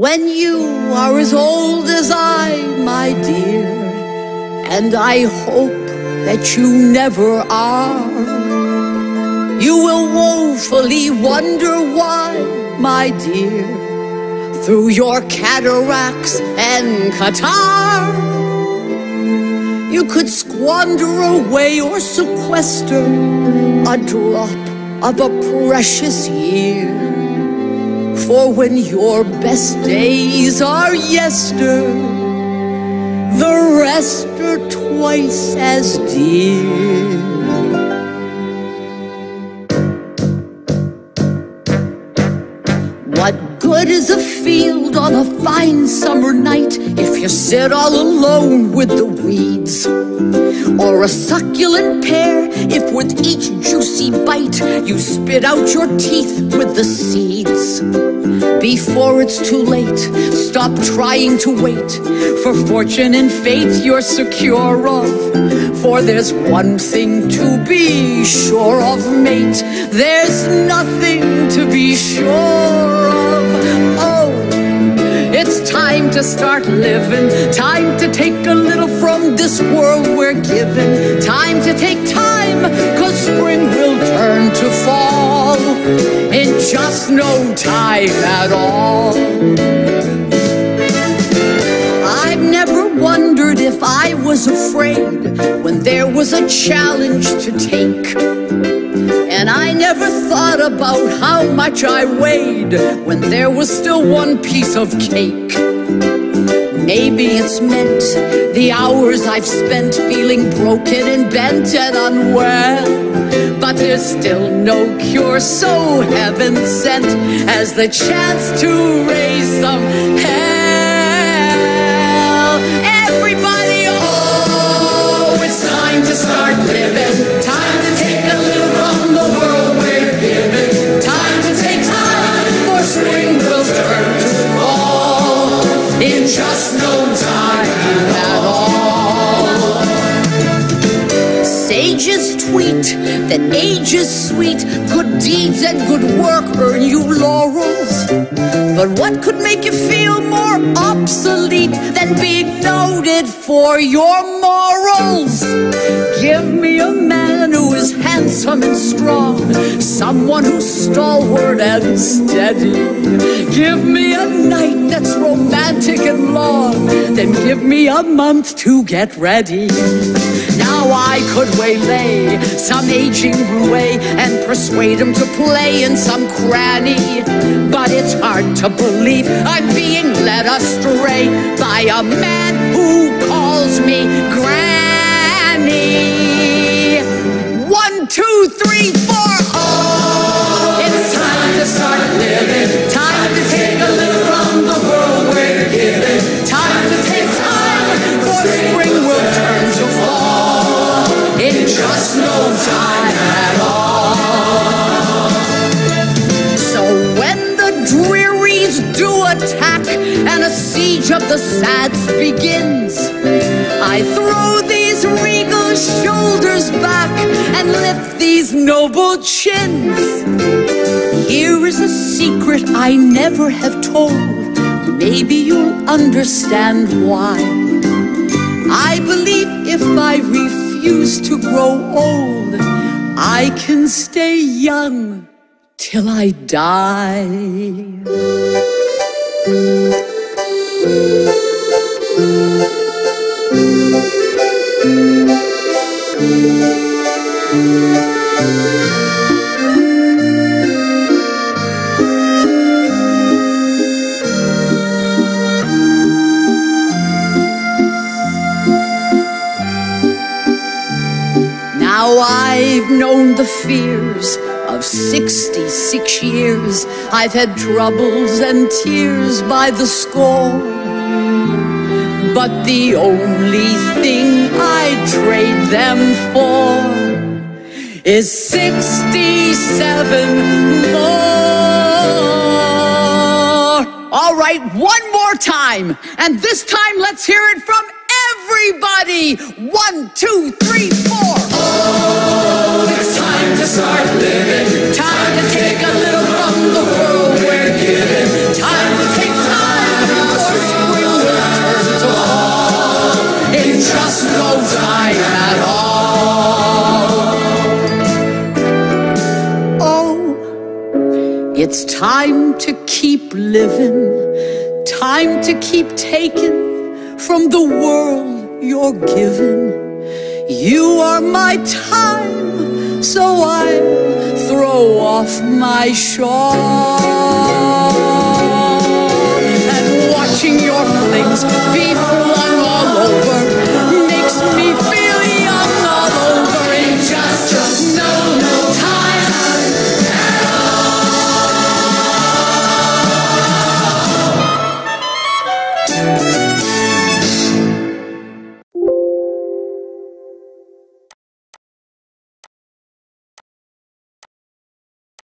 When you are as old as I, my dear, and I hope that you never are, you will woefully wonder why, my dear, through your cataracts and catarrh, you could squander away or sequester a drop of a precious year. For when your best days are yester, the rest are twice as dear. What good is a field on a fine summer night if you sit all alone with the weeds? Or a succulent pear if with each juicy bite you spit out your teeth with the seeds? Before it's too late, stop trying to wait for fortune and fate you're secure of. For there's one thing to be sure of, mate. There's nothing to be sure of. Oh, it's time to start living. Time to take a little from this world we're given. Time to take time, cause spring will turn to fall in just no time at all. I've never wondered if I was afraid when there was a challenge to take. Never thought about how much I weighed when there was still one piece of cake. Maybe it's meant the hours I've spent feeling broken and bent and unwell. But there's still no cure so heaven sent as the chance to raise Sages tweet that age is sweet, good deeds and good work earn you laurels. But what could make you feel more obsolete than being noted for your morals? Give me a man who is handsome and strong, someone who's stalwart and steady. Give me a night that's romantic and long, then give me a month to get ready. Now I could waylay some aging roue and persuade him to play in some cranny. But it's hard to believe I'm being led astray by a man who calls me Granny. Attack and a siege of the sads begins, I throw these regal shoulders back and lift these noble chins. Here is a secret I never have told. Maybe you'll understand why. I believe if I refuse to grow old, I can stay young till I die. Now I've known the fears of 66 years. I've had troubles and tears by the score. But the only thing I'd trade them for is 67 more. All right, one more time. And this time, let's hear it from everybody. One, two, three, It's time to keep living, time to keep taking from the world you're given. You are my time, so I'll throw off my shawl. And watching your flings before